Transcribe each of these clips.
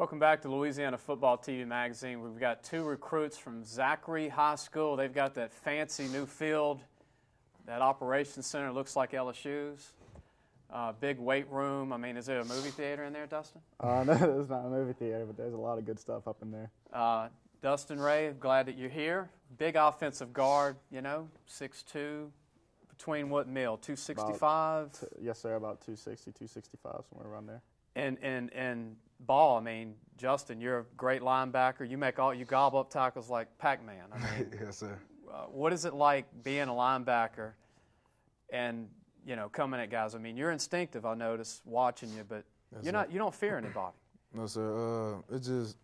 Welcome back to Louisiana Football TV Magazine. We've got two recruits from Zachary High School. They've got that fancy new field. That operations center looks like LSU's. Uh, big weight room. I mean, is there a movie theater in there, Dustin? Uh, no, there's not a movie theater, but there's a lot of good stuff up in there. Uh, Dustin Ray, glad that you're here. Big offensive guard, you know, 6'2", between what mill? 265? T- yes, sir, about 260, 265, somewhere around there. And, and, and ball, I mean, Justin, you're a great linebacker. You make all, you gobble up tackles like Pac-Man. I mean, yes, sir. Uh, what is it like being a linebacker and, you know, coming at guys? I mean, you're instinctive, I notice, watching you, but Yes, you're sir. not, you don't fear anybody. No, sir. Uh, it just,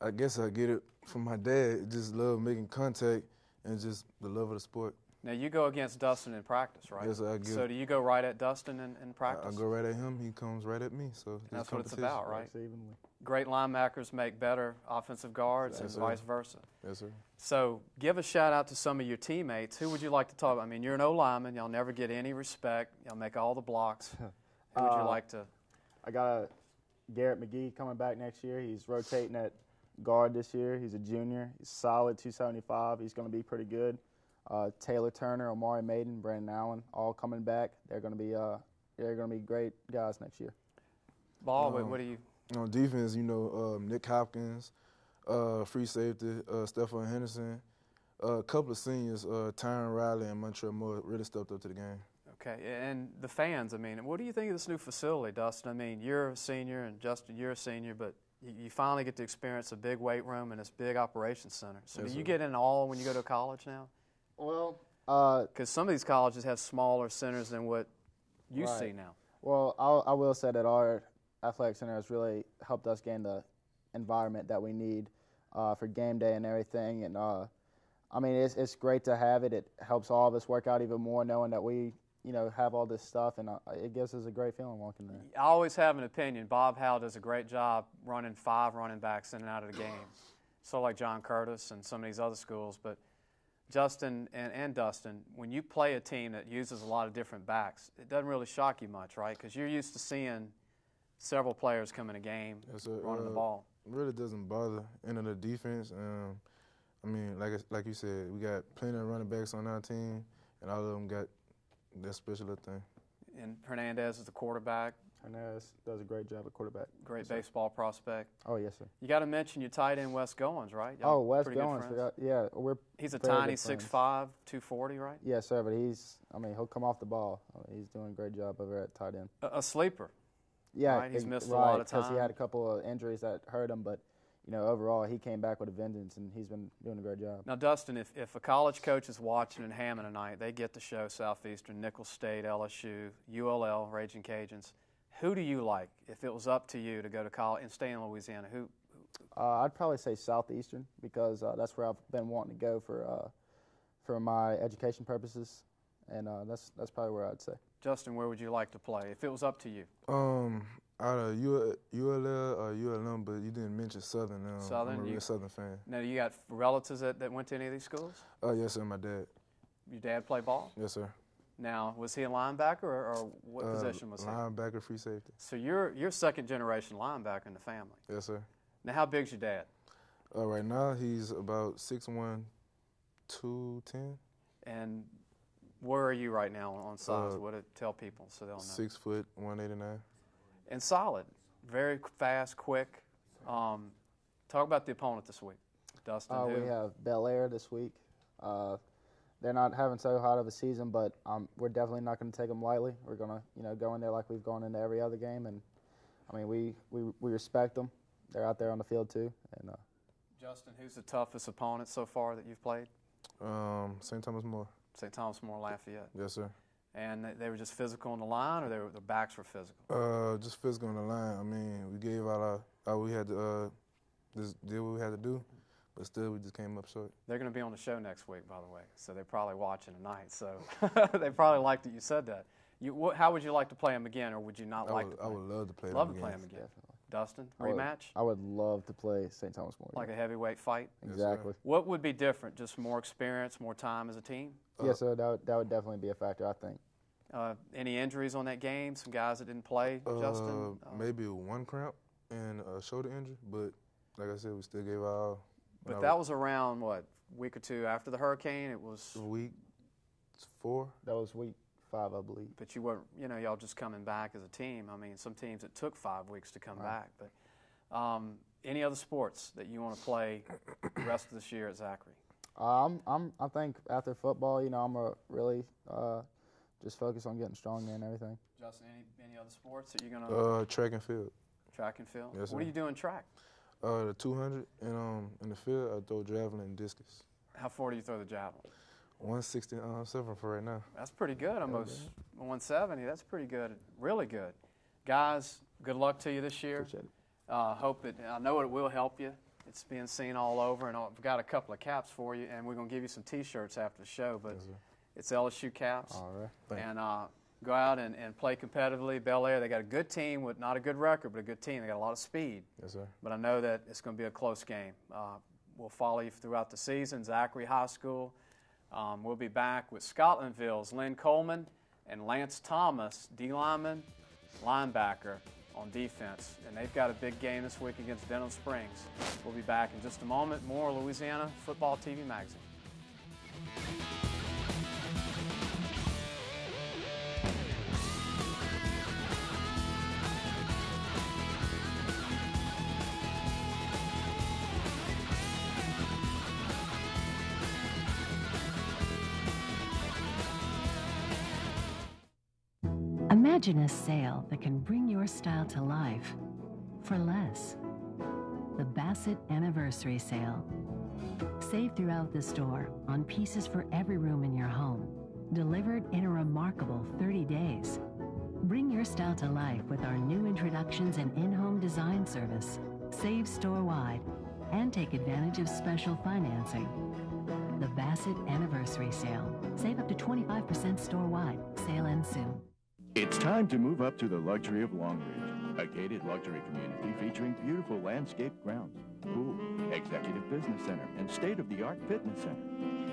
I guess I get it from my dad. Just love making contact and just the love of the sport. Now, you go against Dustin in practice, right? Yes, I give- So do you go right at Dustin in, in practice? I go right at him. He comes right at me. So And that's what it's about, right? Evenly. Great linebackers make better offensive guards and sir. vice versa. Yes, sir. So give a shout out to some of your teammates. Who would you like to talk about? I mean, you're an O lineman. Y'all never get any respect. Y'all make all the blocks. Who would you Uh, like to? I got a Garrett McGee coming back next year. He's rotating at guard this year. He's a junior. He's solid, 275. He's going to be pretty good. Uh, Taylor Turner, Omari Maiden, Brandon Allen, all coming back. They're going to be uh, they're going to be great guys next year. Ball, what, um, what do you? On defense, you know, um, Nick Hopkins, uh, free safety, uh, Stephon Henderson, uh, a couple of seniors, uh, Tyron Riley and Montreal Moore, really stepped up to the game. Okay, and the fans. I mean, what do you think of this new facility, Dustin? I mean, you're a senior, and Justin, you're a senior, but you, you finally get to experience a big weight room and this big operations center. So Yes, do you sir. get in all when you go to college now? Well, uh, Because some of these colleges have smaller centers than what you Right. see now. Well, I'll, I will say that our athletic center has really helped us gain the environment that we need uh, for game day and everything. And uh, I mean, it's it's great to have it. It helps all of us work out even more, knowing that we you know have all this stuff, and uh, it gives us a great feeling walking there. I always have an opinion. Bob Howe does a great job running five running backs in and out of the game. So like John Curtis and some of these other schools, but Justin and, and Dustin, when you play a team that uses a lot of different backs, it doesn't really shock you much, right? Because you're used to seeing several players come in a game Yes, sir. running the Uh, ball. really doesn't bother into the defense. Um, I mean, like like you said, we got plenty of running backs on our team, and all of them got that special thing. And Hernandez is the quarterback, Hernandez does a great job at quarterback. great Yes, sir. baseball prospect. Oh yes, sir. You got to mention your tight end Wes Goins, right? Y'all Oh, Wes Goins. Yeah, we're He's a tiny good 6'5", 240, right? Yes, sir. But he's I mean he'll come off the ball. I mean, he's doing a great job over at tight end. A, a sleeper. Yeah, Right, he's ex- missed a lot of time because he had a couple of injuries that hurt him, but you know overall he came back with a vengeance and he's been doing a great job. Now, Dustin, if, if a college coach is watching in Hammond tonight, they get to show Southeastern, Nicholls State, LSU, ULL, Raging Cajuns. Who do you like if it was up to you to go to college and stay in Louisiana? Who? Uh, I'd probably say Southeastern because uh, that's where I've been wanting to go for uh, for my education purposes, and uh, that's that's probably where I'd say. Justin, where would you like to play if it was up to you? Um, out of U- ULL or ULM, but you didn't mention Southern. Um, Southern, I'm a you- real Southern fan. Now, you got relatives that, that went to any of these schools? Oh yes, sir. My dad. Your dad play ball? Yes, sir. Now, was he a linebacker or, or what Uh, position was he? Linebacker, free safety. So you're you're second generation linebacker in the family. Yes, sir. Now, how big's your dad? Uh, right now he's about six one, two ten, And where are you right now on size? Uh, what to tell people so they'll know? six foot, one eighty nine. and solid, very fast, quick. Um, talk about the opponent this week, Dustin. Uh, who, we have Belaire this week. Uh, they're not having so hot of a season, but um, we're definitely not going to take them lightly. We're going to, you know, go in there like we've gone into every other game, and I mean, we, we, we respect them. They're out there on the field too, and uh, Justin, who's the toughest opponent so far that you've played? Um, St. Thomas More. St. Thomas More Lafayette. Yes, sir. And they, they were just physical on the line, or they were, their backs were physical. Uh, just physical on the line. I mean, we gave out our, all we had to, uh, just did what we had to do, but still we just came up short. They're going to be on the show next week, by the way, so they're probably watching tonight. So they probably liked that you said that. You, wh- how would you like to play them again, or would you not I like would, to I play? would love to play Love them to play again. them again. definitely. Dustin, I would- rematch, I would love to play St. Thomas More. like a heavyweight fight. Yes, exactly. What would be different? Just more experience, more time as a team? Yeah, so That would, that would definitely be a factor. I think. Uh, any injuries on that game? Some guys that didn't play, Uh, Justin? Uh, maybe one cramp. and a shoulder injury, but like I said, we still gave our all. When But I that was around what week or two after the hurricane. It was, week four. That was week five, I believe. but you weren't, you know, y'all just coming back as a team. I mean, some teams it took five weeks to come back. But um, any other sports that you want to play the rest of this year at Zachary? Uh, I'm, I'm, I think after football, you know, I'm a really uh, just focus on getting stronger and everything. Justin, any any other sports that you're gonna Uh, track and field. track and field? yes, what sir. are you doing track? Uh, the 200 and um in the field, I throw javelin and discus. How far do you throw the javelin? 160 uh, seven for right now. That's pretty good, almost 170. That's pretty good, really good. Guys, good luck to you this year. Appreciate it. Uh, hope it. I know it will help you. It's being seen all over, and I've got a couple of caps for you, and we're gonna give you some T-shirts after the show. But Yes, it's LSU caps, All right. Thank and uh, go out and, and play competitively. Belaire, they got a good team with not a good record, but a good team. They got a lot of speed. Yes, sir. But I know that it's going to be a close game. Uh, we'll follow you throughout the season. Zachary High School. Um, we'll be back with Scotlandville's Lynn Coleman and Lance Thomas, D lineman, linebacker on defense. And they've got a big game this week against Denham Springs. We'll be back in just a moment. More Louisiana Football TV Magazine. Imagine a sale that can bring your style to life for less. The Bassett Anniversary Sale. Save throughout the store on pieces for every room in your home, delivered in a remarkable 30 days. Bring your style to life with our new introductions and in home design service. Save store wide and take advantage of special financing. The Bassett Anniversary Sale. Save up to 25% store wide. Sale ends soon. It's time to move up to the luxury of Long Ridge, a gated luxury community featuring beautiful landscaped grounds, pool, executive business center, and state-of-the-art fitness center.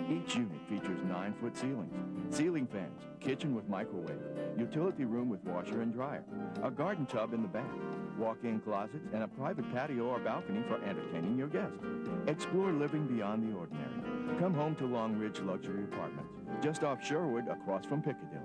Each unit features nine-foot ceilings, ceiling fans, kitchen with microwave, utility room with washer and dryer, a garden tub in the back, walk-in closets, and a private patio or balcony for entertaining your guests. Explore living beyond the ordinary. Come home to Long Ridge Luxury Apartments, just off Sherwood across from Piccadilly.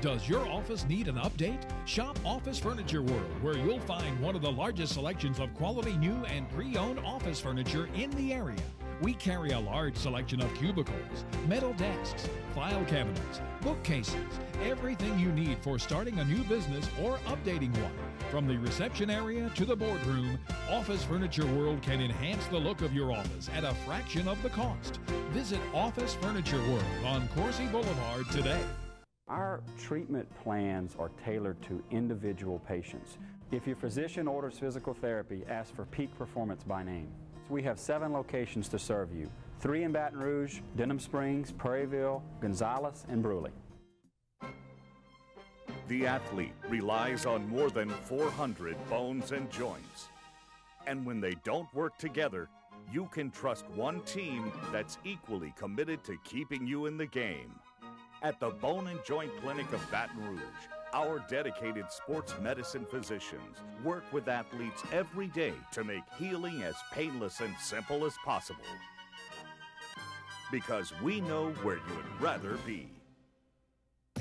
Does your office need an update? Shop Office Furniture World, where you'll find one of the largest selections of quality new and pre owned office furniture in the area. We carry a large selection of cubicles, metal desks, file cabinets, bookcases, everything you need for starting a new business or updating one. From the reception area to the boardroom, Office Furniture World can enhance the look of your office at a fraction of the cost. Visit Office Furniture World on Coursey Boulevard today. Our treatment plans are tailored to individual patients. If your physician orders physical therapy, ask for Peak Performance by name. We have seven locations to serve you three in Baton Rouge, Denham Springs, Prairieville, Gonzales, and Brusly. The athlete relies on more than 400 bones and joints. And when they don't work together, you can trust one team that's equally committed to keeping you in the game. At the Bone and Joint Clinic of Baton Rouge, our dedicated sports medicine physicians work with athletes every day to make healing as painless and simple as possible. Because we know where you'd rather be.